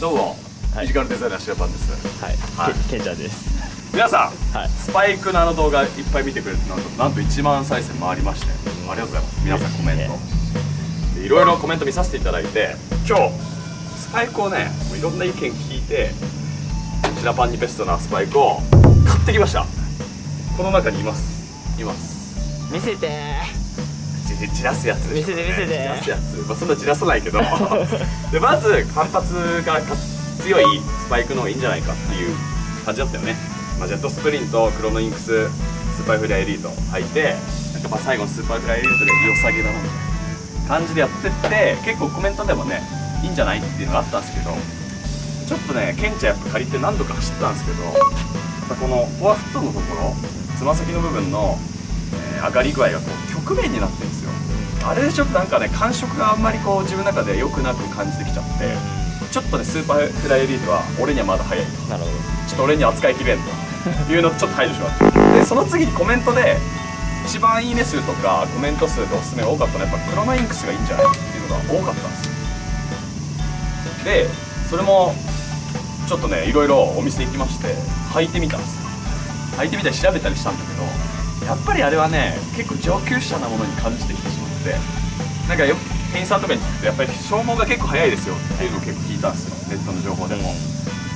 どうも、はい。フィジカルデザイナーシアパンです。はい、はい。けけんちゃんです。皆さんはい。スパイクのあの動画いっぱい見てくれてなんとなんと1万再生回りまして。ありがとうございます。皆さんコメント。でいろいろコメント見させていただいて今日スパイクをねいろんな意見聞いてシラパンにベストなスパイクを買ってきました。この中にいます。います見せて。じじらすやつでしょ。見せて見せて。じらすやつ、まあ、そんなじらさないけど でまず反発が強いスパイクの方がいいんじゃないかっていう感じだったよね、まあ、ジェットスプリントクロノインクススーパーフライエリート履いてなんかまあ最後のスーパーフライエリートで良さげだなみたいな感じでやってって結構コメントでもねいいんじゃないっていうのがあったんですけどちょっとねケンチャやっぱ借りて何度か走ったんですけどやっぱこのフォアフットのところつま先の部分の、えー上がり具合がこう曲面になってるんですよ。あれでちょっとなんかね感触があんまりこう自分の中で良くなく感じてきちゃってちょっとねスーパーフライエリートは俺にはまだ早いと。なるほどちょっと俺には扱いきれんと。いうのとちょっと排除しましたでその次にコメントで一番いいね数とかコメント数でおすすめが多かったのはやっぱクロノインクスがいいんじゃないっていうのが多かったんです。よでそれもちょっとねいろいろお店行きまして履いてみたんです。よ履いてみたり調べたりしたんだけどやっぱりあれはね結構上級者なものに感じてきてしまってなんかよく店員さんとかに聞くとやっぱり消耗が結構早いですよっていうのを結構聞いたんですよ。ネットの情報でも、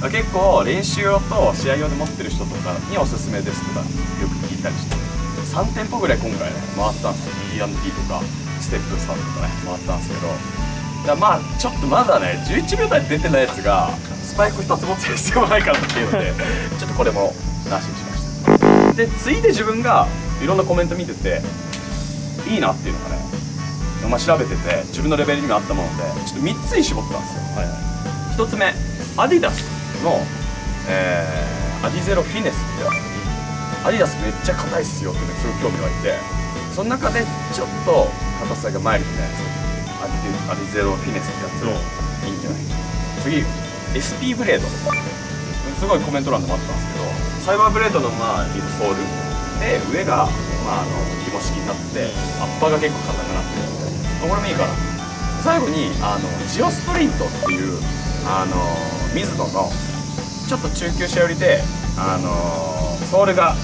だから結構練習用と試合用で持ってる人とかにおすすめですとかよく聞いたりして3店舗ぐらい今回ね回ったんですよ。P&T とかステップさんとかね回ったんですけど。だまあちょっとまだね11秒台出てないやつがスパイク一つ持つ必要ないかなっていうのでちょっとこれもなしにしましたでついで自分がいろんなコメント見てていいなっていうのがね、まあ、調べてて自分のレベルにもあったものでちょっと3つに絞ったんですよ。どはい。はい1つ目アディダスの、えーアディゼロフィネスってやつ。アディダスめっちゃ硬いっすよってねすごい興味湧いてその中でちょっと硬さがマイルドなやつ。アディアディゼロフィネスってやつ。をいいんじゃない？次 SP ブレード。すごいコメント欄でもあったんですけどサイバーブレードのまあリブソール。で上が、まあ、あの紐式になってアッパーが結構硬くなって。これもいいかな最後にあのジオスプリントっていうあのミズノのちょっと中級者寄りであのソールが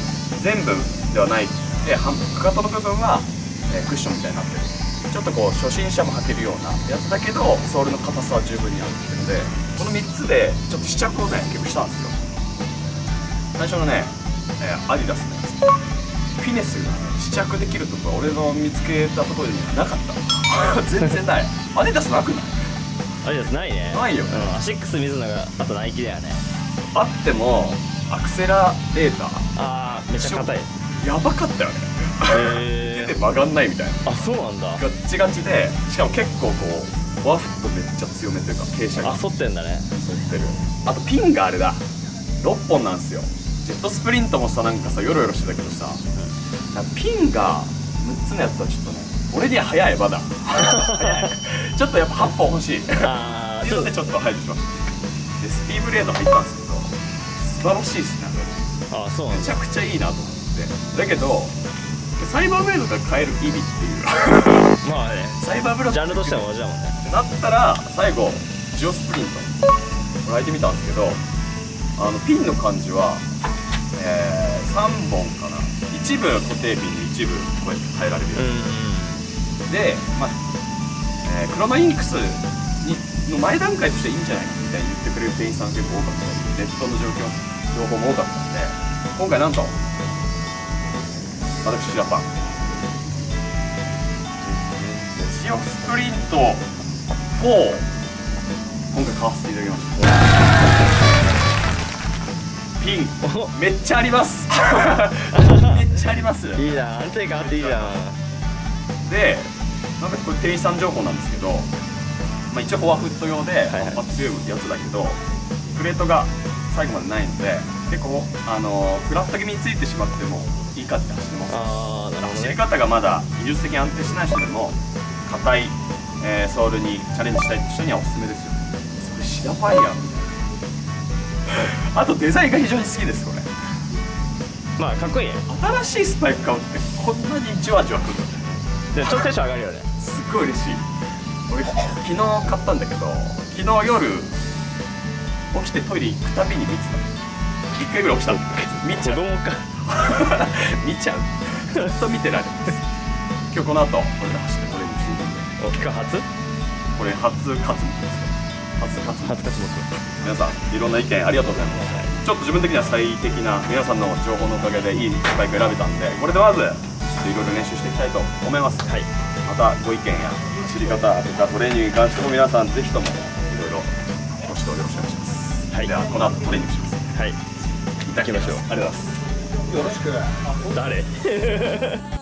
全部ではないで半かかとの部分は、えークッションみたいになってる。ちょっとこう初心者も履けるようなやつだけどソールの硬さは十分にあるっていうのでこの3つでちょっと試着をね結構したんですよ最初のね、えーアディダスのやつフィネスがね試着できるところ俺の見つけたところにはなかった。全然ない。アディダスなくない？あれですないね。ないよね。うんアシックス水野があとナイキだよね。あってもアクセラレーター。ああめっちゃ硬いですやばかったよね。へ手で曲がんないみたいな。あそうなんだ。ガッチガチでしかも結構こうワフットめっちゃ強めというか傾斜があ反ってんだね。沿ってる。あとピンがあれだ。6本なんですよジェットスプリントもさなんかさヨロヨロしてたけどさ、ピンが6つのやつはちょっとね俺には早いまだ。ちょっとやっぱ8本欲しい。ああ ちょっと。ちょっと排除しましたでスピーブレード入ったんですけど素晴らしいっすねああそうなんだ。めちゃくちゃいいなと思って。だけどサイバーブレードが買える意味っていう。まあね。サイバーブレードジャンルとしては同じだもんね。ってなったら最後ジオスプリント。これ履いてみたんですけどあのピンの感じは、えー、3本かな。一部固定ピンで一部こうやって変えられるやうんつ、で、まあえークロノインクスにの前段階としていいんじゃないかみたいに言ってくれる店員さん結構多かったりネットの状況情報も多かったんで今回なんと私ジャパン。ジオスプリント4今回買わせていただきましたピン。めっちゃあります。めっちゃあります。いいじゃん安定感あっていいじゃんでなんかこれ店員さん情報なんですけど、まあ、一応フォアフット用ではい反発強いやつだけど、プレートが最後までないので結構あのフラット気味についてしまってもいい感じで走ってます。ああなるほどね。走り方がまだ技術的に安定してない人でも硬い、えーソールにチャレンジしたい人にはおすすめですよ。それシダパイヤーあとデザインが非常に好きですこれ。まあかっこいいね。新しいスパイク買うってこんなにじわじわくるの？でちょっとテンション上がるよね。すっごい嬉しい。俺昨日買ったんだけど昨日夜起きてトイレ行くたびに見てた。一回ぐらい起きた。の見ちゃう。子供か。見ちゃう。ずっと見てられます。今日この後これで走ってトレーニングしていくんで。お今日初？これ初勝つんですよ初勝つ初勝ち僕皆さんいろんな意見ありがとうございます、ちょっと自分的には最適な皆さんの情報のおかげでいいスパイク選べたんでこれでまずちょっといろいろ練習していきたいと思います。はい。またご意見や走り方とかトレーニングに関しても皆さんぜひともいろいろご指導よろしくお願いします、はい。ではこの後トレーニングします。はい。いただきましょう。ありがとうございます。よろしく。誰？